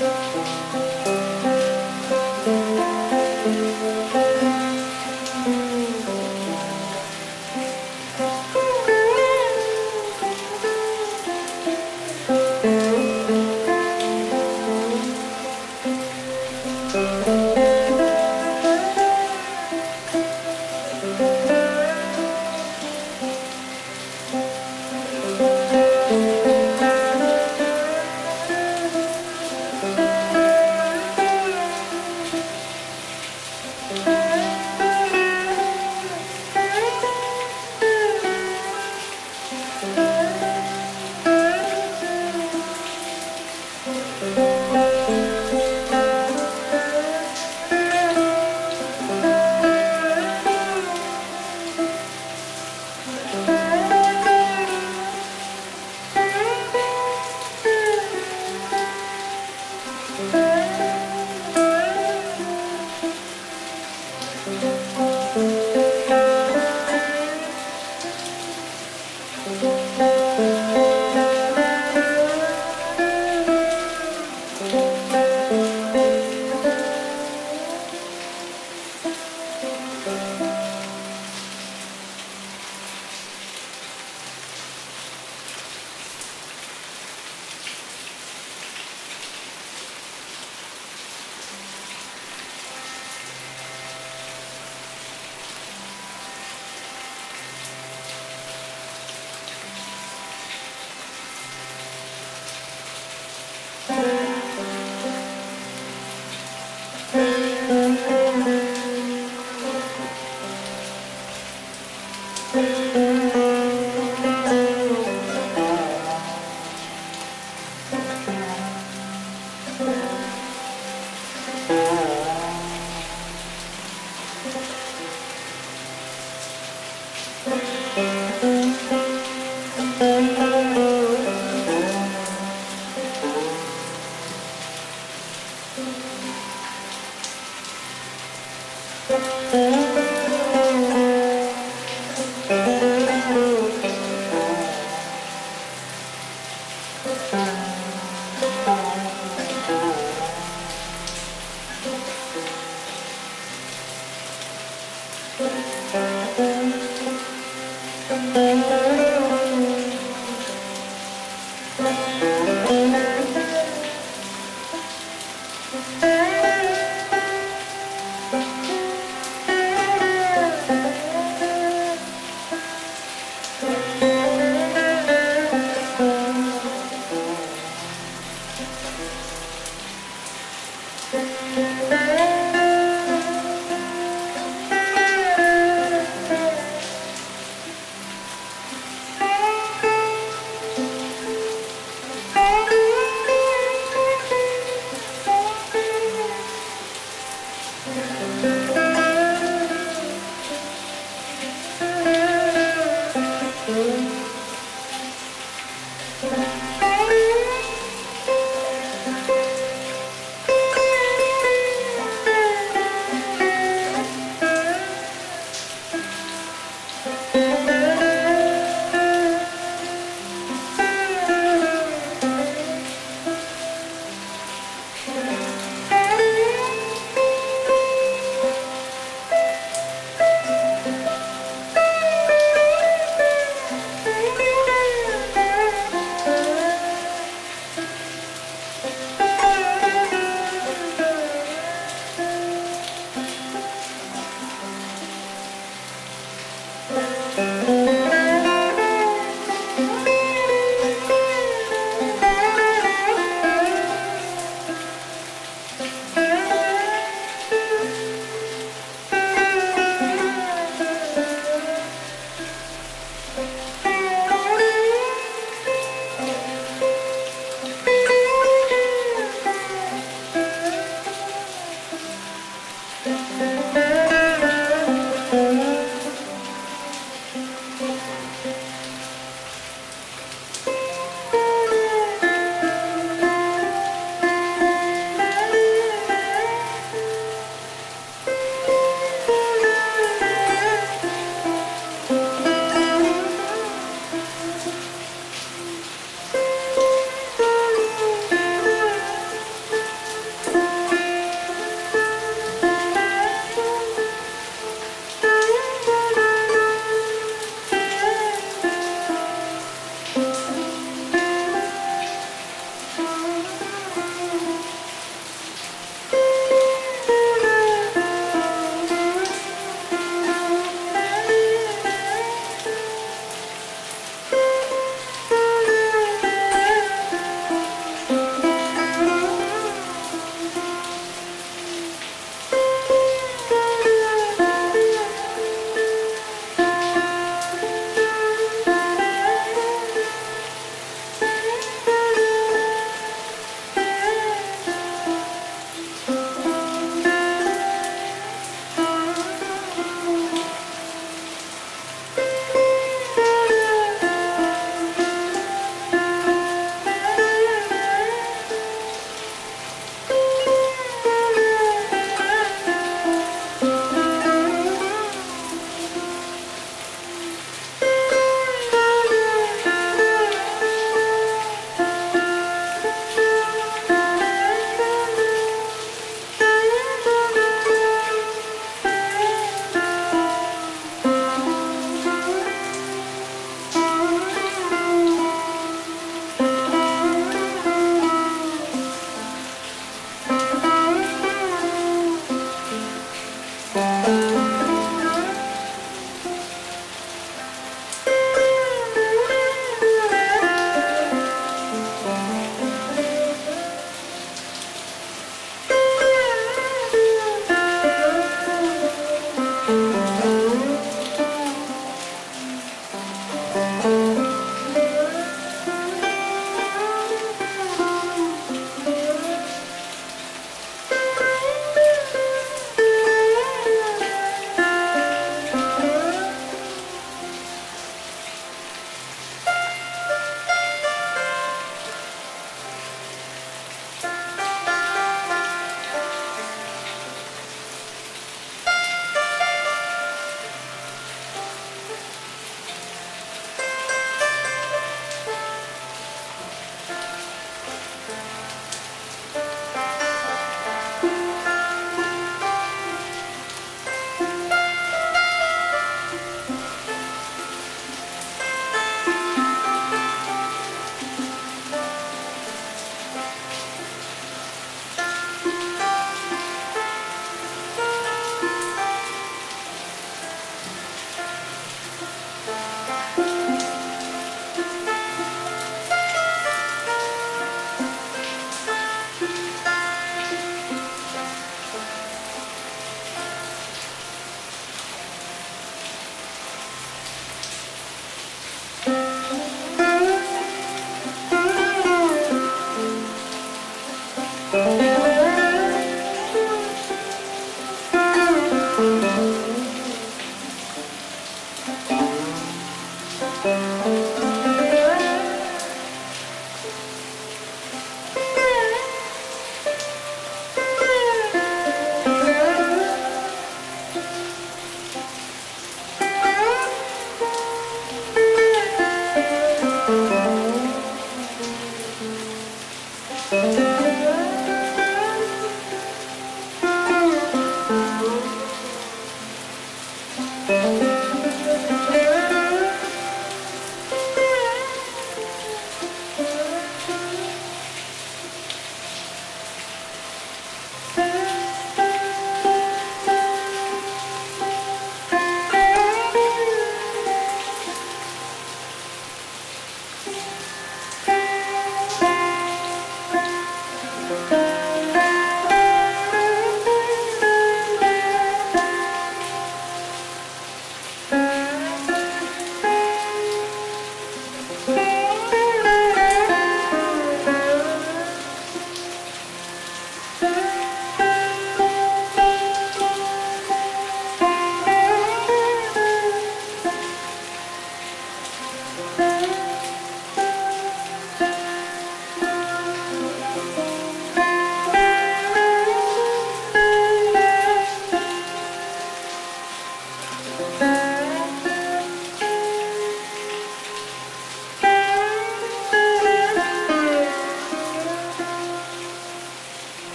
Bye.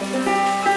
Música